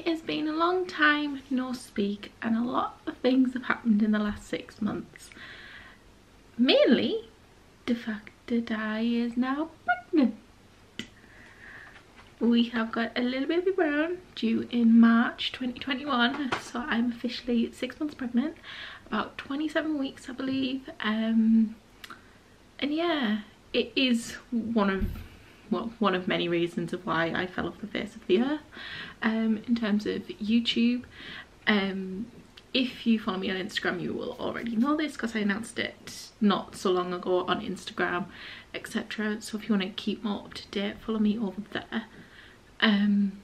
it has been a long time no speak and a lot of things have happened in the last six months. Mainly the fact that I is now pregnant. We have got a little baby brown due in March 2021 so I'm officially six months pregnant about 27 weeks I believe um, and yeah it is one of well one of many reasons of why I fell off the face of the earth um, in terms of YouTube. Um, if you follow me on Instagram you will already know this because I announced it not so long ago on Instagram etc so if you want to keep more up to date follow me over there. Um,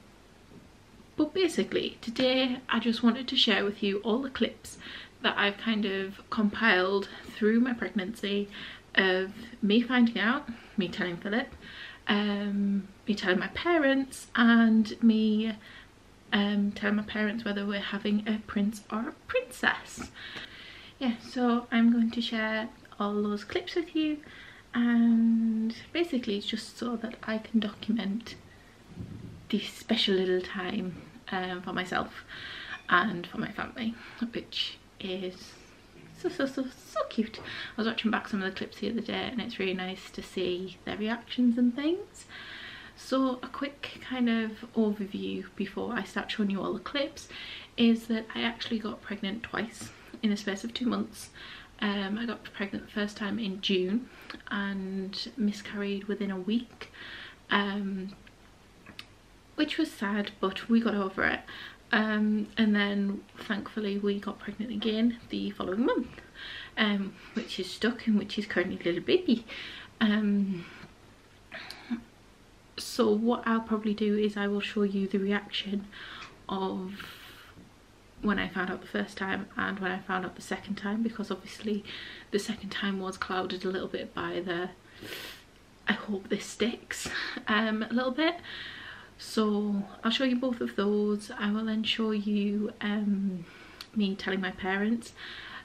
but basically today I just wanted to share with you all the clips that I've kind of compiled through my pregnancy of me finding out, me telling Philip, um, me telling my parents and me um, telling my parents whether we're having a prince or a princess. Yeah, so I'm going to share all those clips with you and basically it's just so that I can document this special little time um, for myself and for my family which is so so so so cute. I was watching back some of the clips the other day and it's really nice to see their reactions and things. So a quick kind of overview before i start showing you all the clips is that i actually got pregnant twice in a space of two months. Um, i got pregnant the first time in june and miscarried within a week um, which was sad but we got over it um, and then thankfully we got pregnant again the following month um, which is stuck and which is currently little baby. Um, so what I'll probably do is I will show you the reaction of when I found out the first time and when I found out the second time because obviously the second time was clouded a little bit by the I hope this sticks um, a little bit so I'll show you both of those I will then show you um, me telling my parents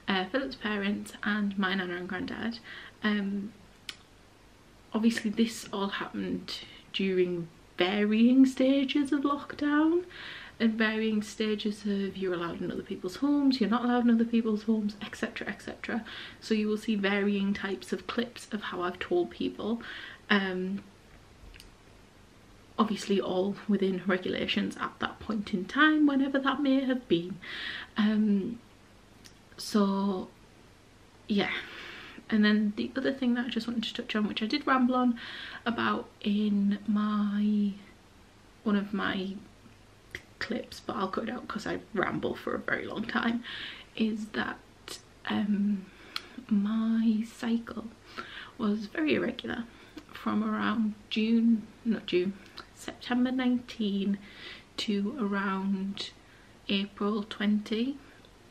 uh, Philip's parents and my nana and granddad um, obviously this all happened during varying stages of lockdown and varying stages of you're allowed in other people's homes, you're not allowed in other people's homes, etc etc. So you will see varying types of clips of how I've told people. Um, obviously all within regulations at that point in time whenever that may have been. Um, so yeah. And then the other thing that I just wanted to touch on which I did ramble on about in my one of my clips but I'll cut it out because I ramble for a very long time is that um, my cycle was very irregular from around June, not June, September 19 to around April 20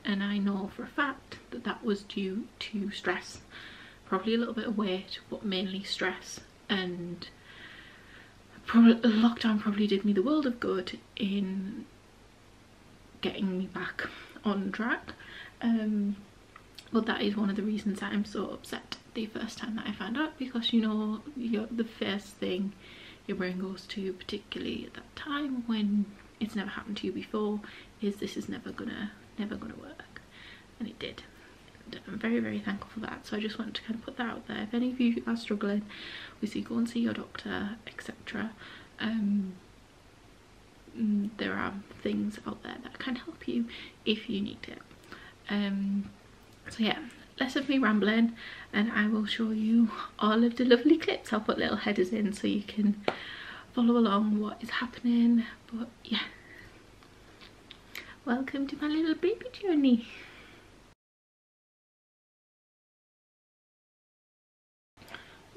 and I know for a fact that that was due to stress. Probably a little bit of weight but mainly stress and probably lockdown probably did me the world of good in getting me back on track. Um, but that is one of the reasons that I'm so upset the first time that I found out because you know the first thing your brain goes to particularly at that time when it's never happened to you before is this is never gonna never gonna work. And it did. I'm very very thankful for that. So I just wanted to kind of put that out there. If any of you are struggling we obviously go and see your doctor etc um, mm, there are things out there that can help you if you need it. Um, so yeah less of me rambling and I will show you all of the lovely clips. I'll put little headers in so you can follow along what is happening. But yeah, welcome to my little baby journey.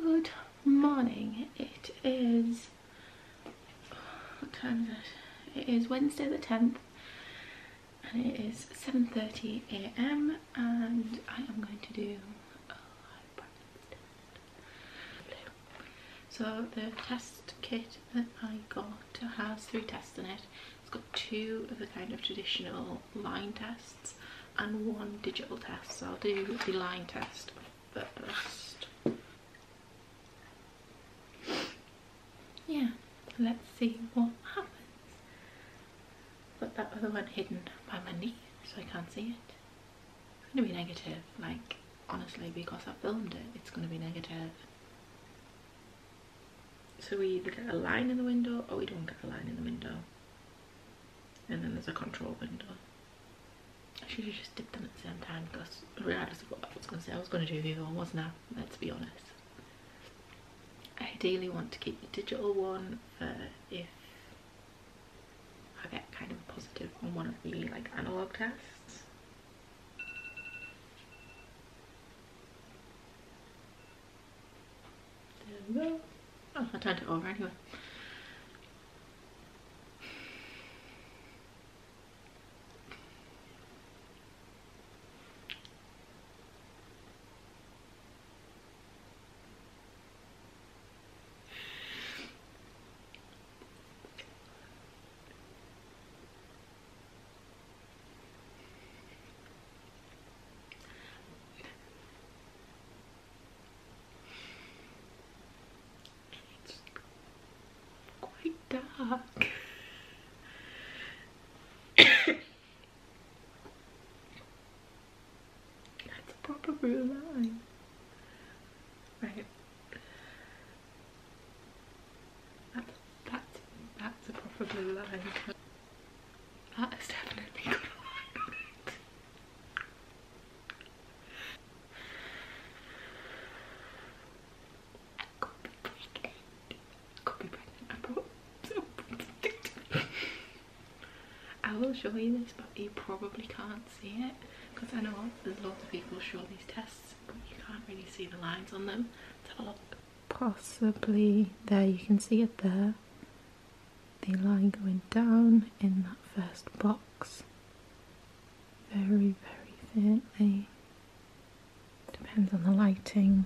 Good morning. It is, what time is it? It is Wednesday the 10th and it is 7.30am and I am going to do a test. So the test kit that I got has three tests in it. It's got two of the kind of traditional line tests and one digital test. So I'll do the line test first. Yeah, let's see what happens. Put that other one hidden by knee so I can't see it. It's to be negative, like honestly because I filmed it, it's going to be negative. So we either get a line in the window or we don't get a line in the window. And then there's a control window. I should have just dipped them at the same time because regardless of what I was going to say, I was going to do the other one, wasn't I? Let's be honest. I ideally want to keep the digital one for if I get kind of positive on one of the like analog tests. There we go. Oh, I turned it over anyway. dark. That's blue line. Right. That's, that's, that's a proper blue line. That is definitely good. Will show you this but you probably can't see it because I know there's lots of people show these tests but you can't really see the lines on them. Let's have a look. Possibly there you can see it there. The line going down in that first box. Very very faintly. Depends on the lighting.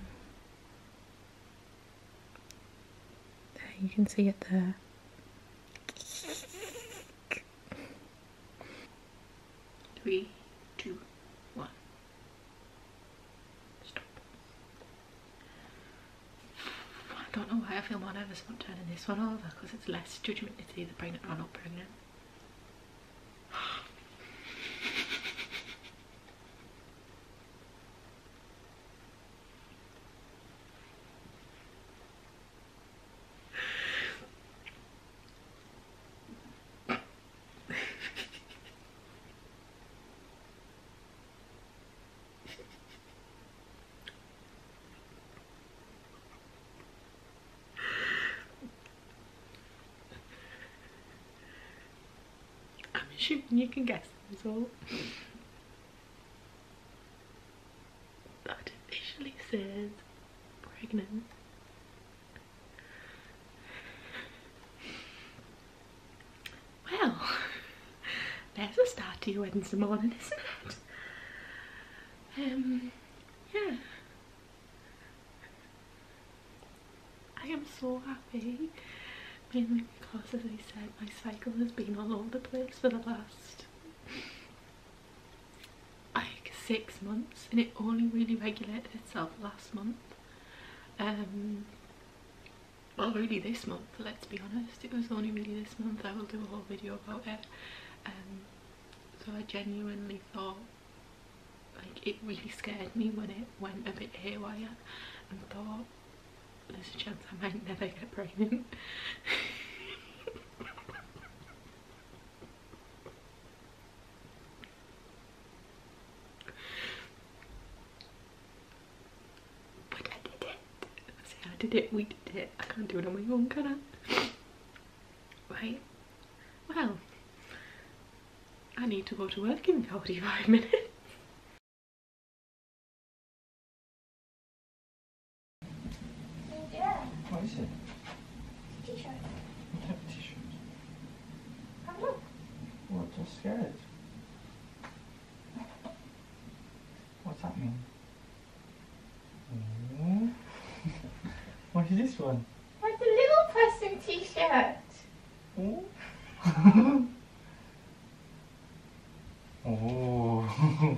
There you can see it there. Three, two, one. Stop. I don't know why I feel more nervous about turning this one over because it's less judgment it's either pregnant or not pregnant. Assuming you can guess the result. Artificially says pregnant. Well, there's a start to your Wednesday morning, isn't it? Um, yeah. I am so happy mainly because as I said my cycle has been all over the place for the last like six months and it only really regulated itself last month. Um well really this month let's be honest. It was only really this month I will do a whole video about it. Um so I genuinely thought like it really scared me when it went a bit haywire and thought there's a chance I might never get pregnant. but I did it. See, I did it, we did it. I can't do it on my own, can I? Right. Well, I need to go to work in 45 minutes. scared. What's that mean? Mm-hmm. What is this one? It's a little person t-shirt. Oh. oh.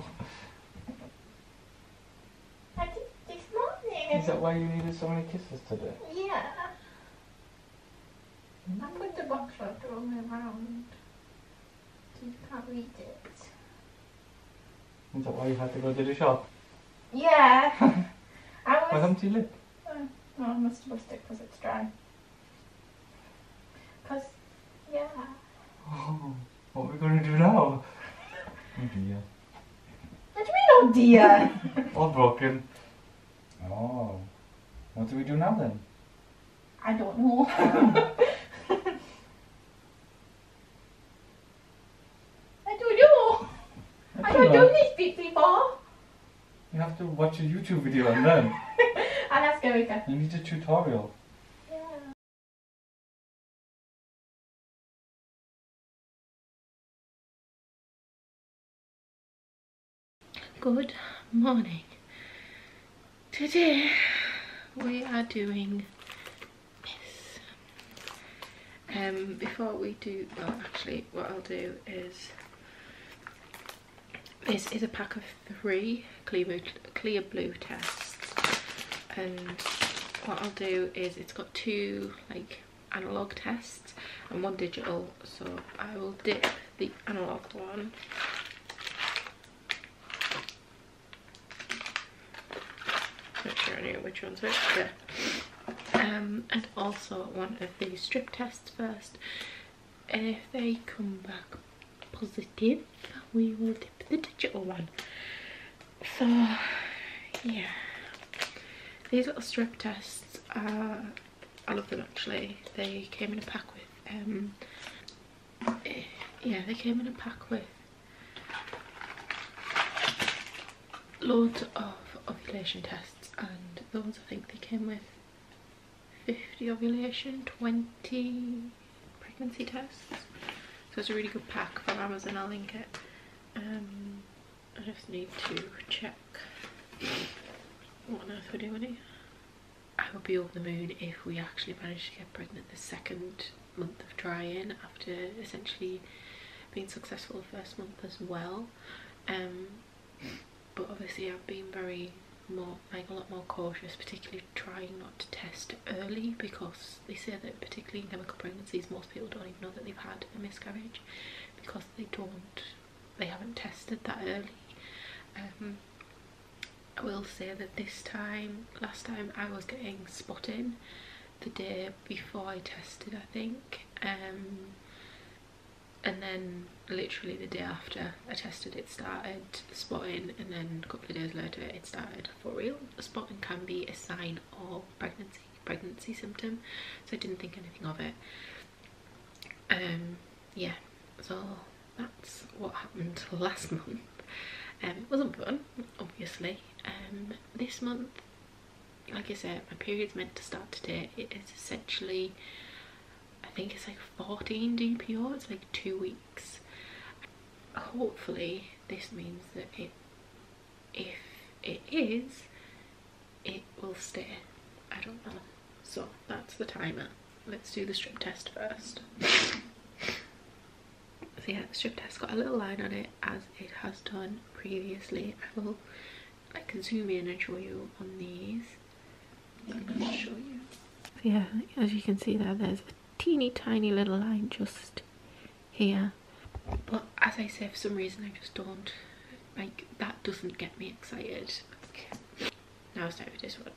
I did this morning. Is that why you needed so many kisses today? Yeah. I mm. put the box wrap all around. You can't read it. Is that why you had to go to the shop? Yeah. I What was. happened to your lip? Oh, I must have bust it because it's dry. Because, yeah. Oh, what are we going to do now? Oh dear. What do you mean, oh dear? All broken. Oh. What do we do now then? I don't know. Oh. I don't know. I don't don't know. these bits before. You have to watch a YouTube video and learn. I'll ask Erica. You need a tutorial. Yeah. Good morning. Today we are doing this. Um, before we do, well, actually, what I'll do is this is a pack of three Clearblue, clear blue tests, and what I'll do is it's got two like analog tests and one digital. So I will dip the analog one Not sure I which one's which. Yeah. Um, and also one of the strip tests first. And if they come back positive, we will dip the digital one. So, yeah. These little strip tests are, I love them actually. They came in a pack with, um, yeah, they came in a pack with loads of ovulation tests and those I think they came with 50 ovulation, 20 pregnancy tests. So it's a really good pack from Amazon, I'll link it. Um, I just need to check what on earth we're doing. I would be over the moon if we actually managed to get pregnant the second month of trying after essentially being successful the first month as well. Um, but obviously I've been very more like a lot more cautious particularly trying not to test early because they say that particularly in chemical pregnancies most people don't even know that they've had a miscarriage because they don't they haven't tested that early um, I will say that this time last time I was getting spotting the day before I tested I think um, and then literally the day after I tested it started spotting and then a couple of days later it started for real. Spotting can be a sign of pregnancy, pregnancy symptom so I didn't think anything of it. Um, yeah, so that's what happened last month. Um, it wasn't fun, obviously. Um, this month, like I said, my period's meant to start today. It is essentially I think it's like 14 DPO, it's like two weeks. Hopefully this means that it, if it is, it will stay. I don't know. So that's the timer. Let's do the strip test first. So yeah, the strip test got a little line on it as it has done previously. I will like zoom in and show you on these. I'm going to show you. So yeah, as you can see there, there's a teeny tiny little line just here. But as I say, for some reason I just don't, like, that doesn't get me excited. Okay. Now it's time for this one.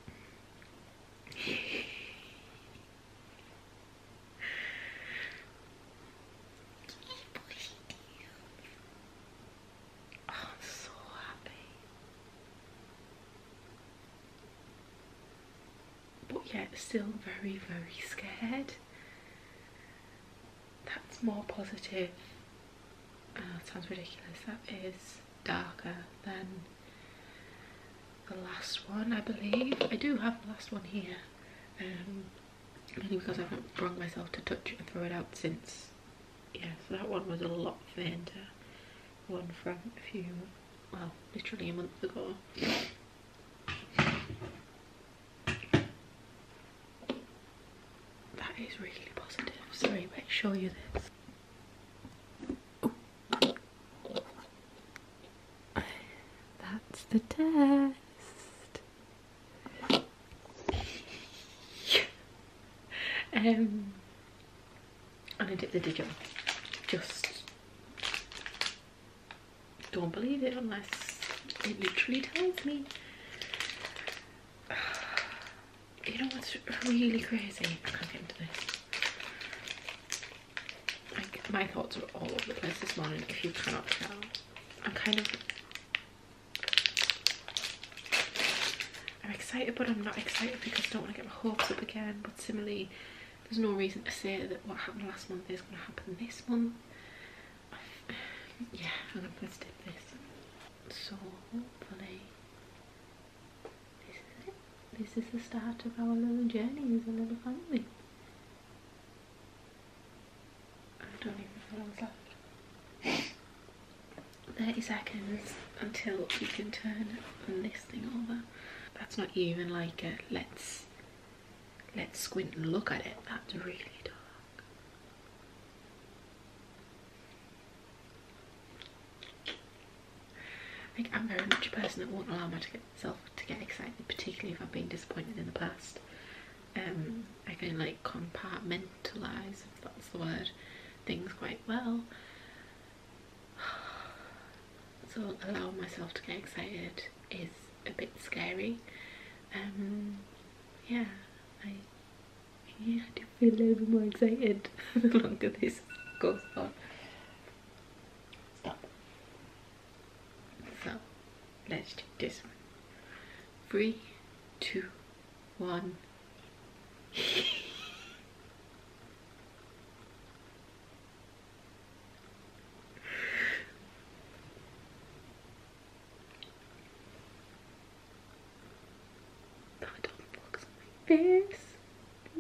Oh, I'm so happy. But yet still very, very scared. That's more positive. It sounds ridiculous. That is darker than the last one, I believe. I do have the last one here. Um, only because I haven't brought myself to touch and throw it out since. Yeah, so that one was a lot fainter. One from a few, well, literally a month ago. That is really positive. Sorry, let's show you this. That's the test. um, and I did the digital just don't believe it unless it literally tells me. You know what's really crazy? I can't get into this. Like, my thoughts are all over the place this morning, if you cannot tell. I'm kind of... I'm excited, but I'm not excited because I don't want to get my hopes up again. But similarly, there's no reason to say that what happened last month is going to happen this month. Yeah, I'm going to stick this. So, hopefully, this is it. This is the start of our little journey as a little family. I don't even left. 30 seconds until we can turn this thing over. That's not even like a let's let's squint and look at it. That's really. Like I'm very much a person that won't allow myself to get excited, particularly if I've been disappointed in the past. Um, I can like compartmentalise, if that's the word, things quite well. So allowing myself to get excited is a bit scary. Um, yeah, I yeah, I do feel a little bit more excited the longer this goes on. Stop. So, let's do this one. Three, two, one.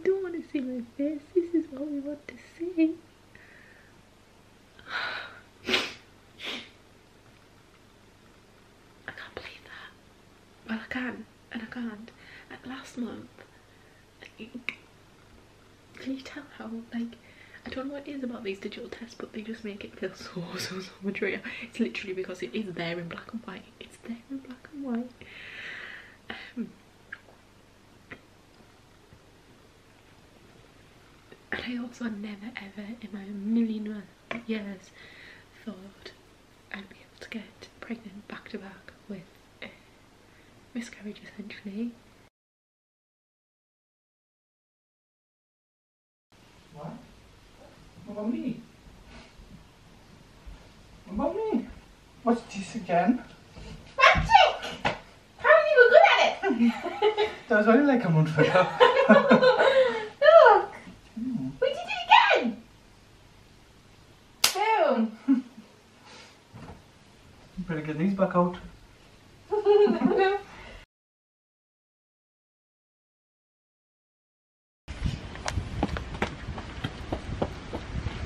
Don't want to see my face. This is what we want to see. I can't believe that. Well, I can, and I can't. Like last month, can you tell how, like, I don't know what it is about these digital tests, but they just make it feel so, so, so much real. It's literally because it is there in black and white. It's there in black and white. Um, and I also never ever in my million years thought I'd be able to get pregnant back to back miscarriage essentially. What? What about me? What about me? What's this again? Magic! How are you good at it? That was only like a month ago. Look! Hmm. We did it again! Boom! Better get these back out.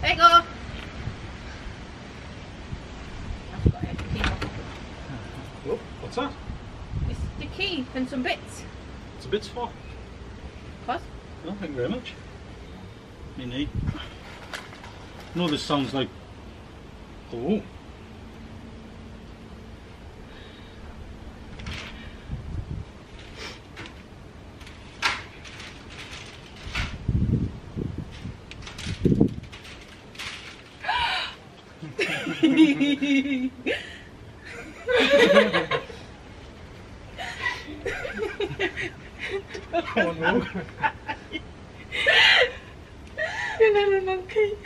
There you go! I've got everything. Oh, what's that? It's the key and some bits. It's a bit for. What? No, thank you very much. Me knee. No, this sounds like. Oh. Oh no. You little monkey.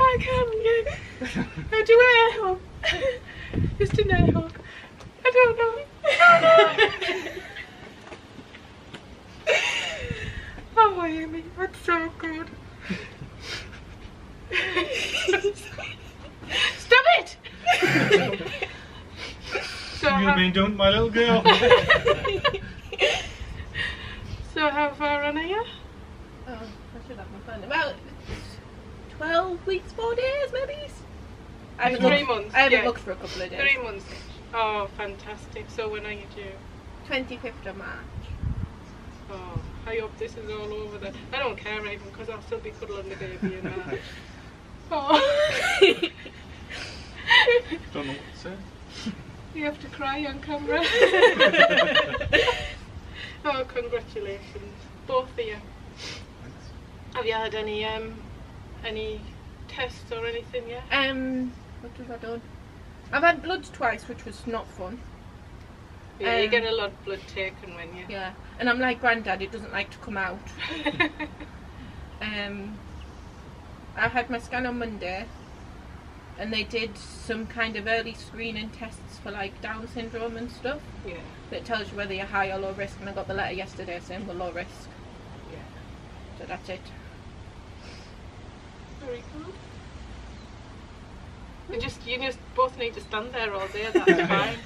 I can't get. How do I help? Just an air hug. I don't know. oh, Aimee, that's so good. Stop it! So, You how, mean don't, my little girl? so how far on are you? Oh, I should have my phone. About 12 weeks, 4 days maybe? I haven't Three looked- months, I haven't yeah. looked for a couple of days. Three months. Oh, fantastic. So when are you due? 25th of March. Oh, I hope this is all over then. I don't care even because I'll still be cuddling the baby in March. Oh, don't know what to say. You have to cry on camera. oh, congratulations, both of you. Have you had any um any tests or anything yet? Um, what have I done? I've had bloods twice, which was not fun. Yeah, you Um, get a lot of blood taken when you. Yeah, and I'm like Grandad, it doesn't like to come out. Um, I had my scan on Monday, and they did some kind of early screening tests for like Down syndrome and stuff yeah. that tells you whether you're high or low risk. And I got the letter yesterday saying we're low risk. Yeah. So that's it. Very good. You just you just both need to stand there all day. That's fine.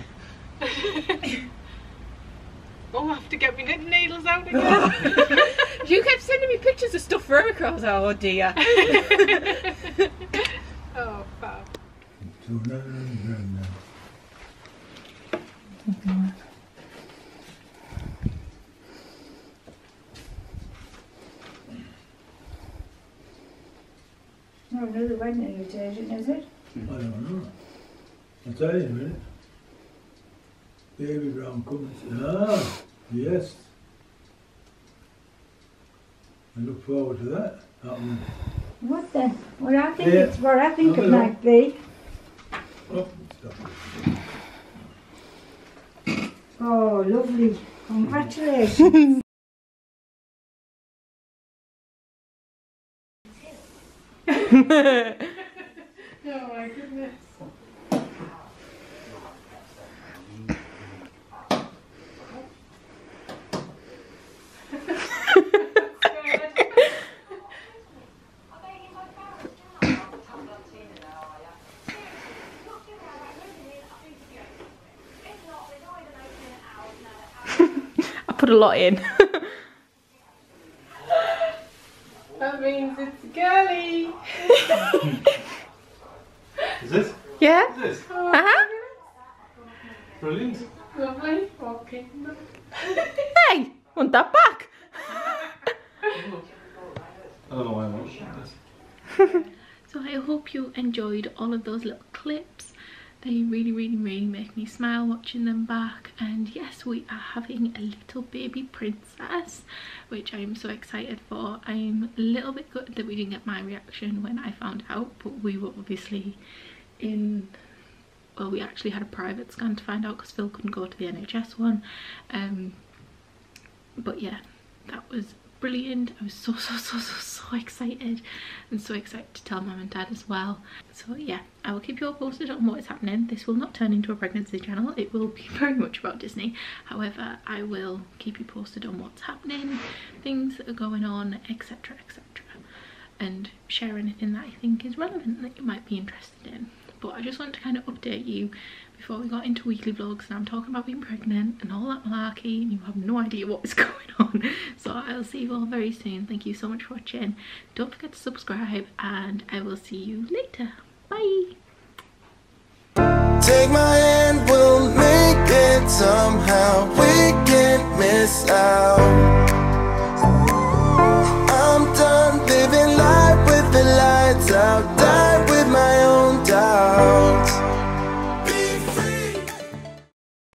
oh, I have to get my knitting needles out again. you kept sending me pictures of stuff from across. Oh dear. No, another wedding invitation, is it? I don't know. I'll tell you in a minute. Baby Brown coming. Ah, yes. I look forward to that. What the? Well, I think Yeah. it's what I think it might be. Oh. Oh, lovely. Congratulations. Oh my goodness. A lot in. That means it's girly. Is this? yeah? Is this? Uh-huh. Brilliant. Lovely. Walking. Hey, want that back? I don't know why I want this. So I hope you enjoyed all of those little clips. They really, really, really make me smile watching them back. And yes, we are having a little baby princess, which I'm so excited for. I'm a little bit gutted that we didn't get my reaction when I found out, but we were obviously in well we actually had a private scan to find out because Phil couldn't go to the NHS one um but yeah that was brilliant. I was so so so so so excited and so excited to tell mum and dad as well. So yeah I will keep you all posted on what is happening. This will not turn into a pregnancy channel. It will be very much about Disney. However I will keep you posted on what's happening things that are going on etc etc and share anything that I think is relevant that you might be interested in but I just want to kind of update you before we got into weekly vlogs and I'm talking about being pregnant and all that malarkey and you have no idea what is going on. So I'll see you all very soon. Thank you so much for watching. Don't forget to subscribe and I will see you later. Bye. Take my hand, we'll make it somehow. We can't miss out. out